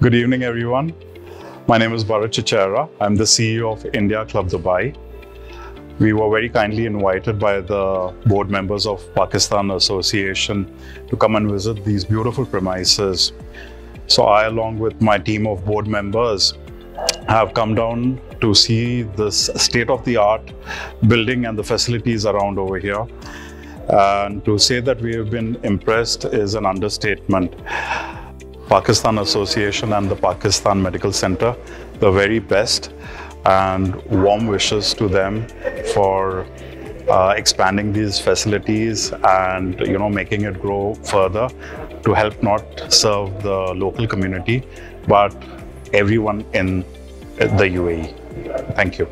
Good evening, everyone. My name is Bharat Chachara. I'm the CEO of India Club Dubai. We were very kindly invited by the board members of Pakistan Association to come and visit these beautiful premises. So I, along with my team of board members, have come down to see this state-of-the-art building and the facilities around over here. And to say that we have been impressed is an understatement. Pakistan Association and the Pakistan Medical Center, the very best, and warm wishes to them for uh, expanding these facilities and you know making it grow further to help not serve the local community but everyone in the UAE. Thank you.